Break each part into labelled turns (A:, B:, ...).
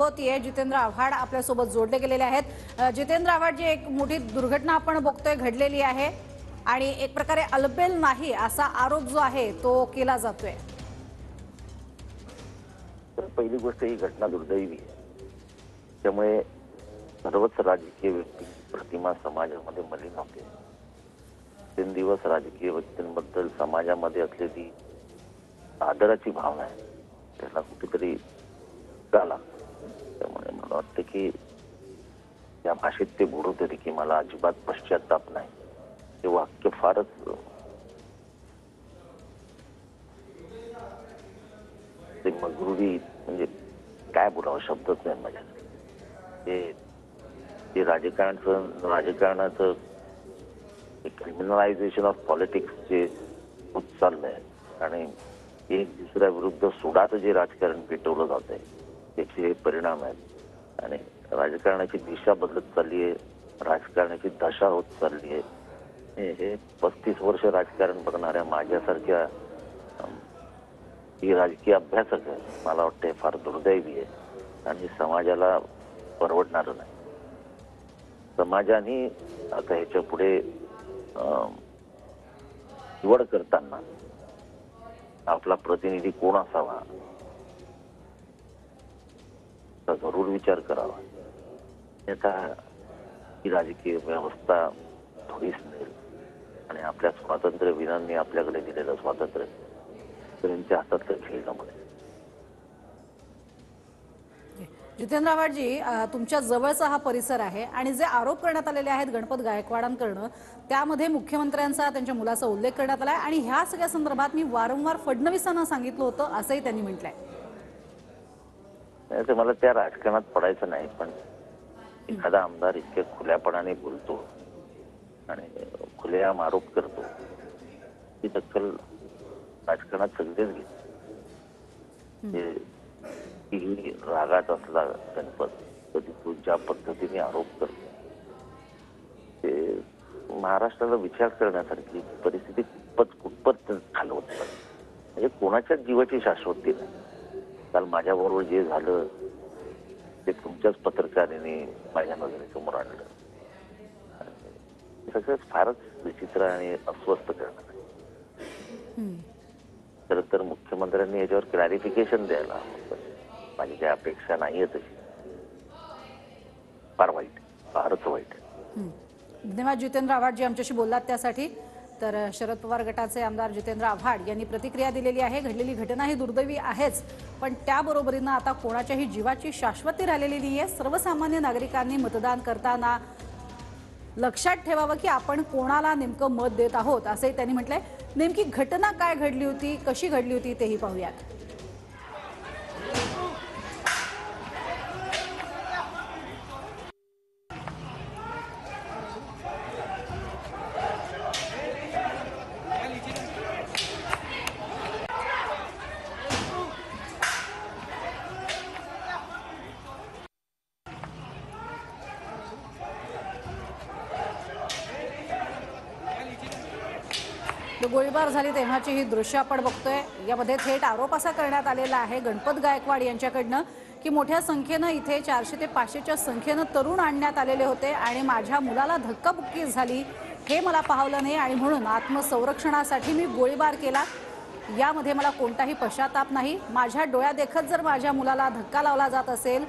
A: होतीये जितेंद्र आव्हाड आपल्यासोबत जोडले गेलेले आहेत. जितेंद्र आव्हाड जी एक मोठी दुर्घटना आपण बघतोय घडलेली आहे आणि एक प्रकारे अलबेल नाही असा आरोप जो आहे तो केला जातोय.
B: तर पहिली गोष्ट ही घटना दुर्दैवी आहे. त्यामुळे सर्वच राजकीय व्यक्ती प्रतिमा समाजामध्ये मलिन होते. तीन दिवस राजकीय व्यक्तींबद्दल समाजामध्ये असलेली आदराची भावना आहे. त्याला कुठेतरी लागतो. त्यामुळे मला वाटतं की त्या भाषेत ते बोलत होते की मला अजिबात पश्चाताप नाही. ते वाक्य फारच ते मजुरी म्हणजे काय बोलावं शब्दच नाही माझ्या ते ते राजकारणाचं राजकारणाचं क्रिमिनलायझेशन ऑफ पॉलिटिक्स जे होत चाललंय आणि एक दुसऱ्या विरुद्ध सुडाचं जे राजकारण पेटवलं जात आहे त्याचे हे परिणाम आहेत. आणि राजकारणाची दिशा बदलत चालली आहे. राजकारणाची दशा होत चालली आहे. हे- हे पस्तीस वर्ष राजकारण बघणाऱ्या माझ्यासारख्या ही राजकीय अभ्यासक आहे मला वाटतं हे फार दुर्दैवी आहे. आणि समाजाला परवडणारं नाही. समाजाने आता ह्याच्या पुढे निवड करताना आपला प्रतिनिधी कोण असावा? याचा जरूर विचार करावा. याचा ही राजकीय व्यवस्था थोडीच स्नेल आणि आपल्या स्वातंत्र्य विनांनी आपल्याकडे दिलेलं स्वातंत्र्य त्यांच्या हातातलं खेळ
A: जितेंद्र आव्हाडजी तुमच्या जवळचा हा परिसर आहे आणि जे आरोप करण्यात आलेले आहेत गणपत गायकवाडांकडनं त्यामध्ये मुख्यमंत्र्यांचा त्यांच्या मुलाचा उल्लेख करण्यात आलाय आणि ह्या सगळ्या संदर्भात मी वारंवार फडणवीसांना सांगितलं होतं असंही त्यांनी म्हटलंय.
B: तर मला त्या राजकारणात पडायचं नाही पण एखादा आमदार इतक्या खुल्यापणाने बोलतो आणि खुलेआम आरोप करतो ती दखल राजकारणात सगळेच घेत रागात असला गणपत कधी तो ज्या पद्धतीने आरोप करतो ते महाराष्ट्राला विचार करण्यासारखी परिस्थिती कुठपत कुठपत खालवत. म्हणजे कोणाच्याच जीवाची शाश्वती नाही. काल माझ्याबरोबर जे झालं ते तुमच्याच पत्रकाराने माझ्या नजरेसमोर आणलं. सगळं फारच विचित्र आणि अस्वस्थ करणार आहे. खरं तर मुख्यमंत्र्यांनी याच्यावर क्लॅरिफिकेशन द्यायला हवं. माझी काही अपेक्षा नाहीये तशी. फार वाईट फारच वाईट.
A: धन्यवाद जितेंद्र आव्हाड जी आमच्याशी बोललात त्यासाठी. तर शरद पवार गटाचे आमदार जितेंद्र आव्हाड यांनी प्रतिक्रिया दिलेली आहे. घडलेली घटना ही दुर्दैवी आहेच. पण त्याबरोबरीनं आता कोणाच्याही जीवाची शाश्वती राहिलेली नाहीये. सर्वसामान्य नागरिकांनी मतदान करताना लक्षात ठेवावं की आपण कोणाला नेमकं मत देत आहोत असंही त्यांनी म्हटलंय. नेमकी घटना काय घडली होती कशी घडली होती तेही पाहूयात. गोळीबार झाली तेव्हाची ही दृश्य आपण बघतोय. यामध्ये थेट आरोप असा करण्यात आलेला आहे गणपत गायकवाड यांच्याकडनं की मोठ्या संख्येनं इथे चारशे ते पाचशेच्या संख्येनं तरुण आणण्यात आलेले होते आणि माझ्या मुलाला धक्काबुक्की झाली हे मला पाहवलं नाही आणि म्हणून आत्मसंरक्षणासाठी मी गोळीबार केला. यामध्ये मला कोणताही पश्चाताप नाही. माझ्या डोळ्यादेखत जर माझ्या मुलाला धक्का लावला जात असेल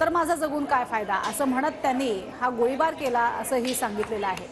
A: तर माझा जगून काय फायदा? असं म्हणत त्यांनी हा गोळीबार केला असंही सांगितलेलं आहे.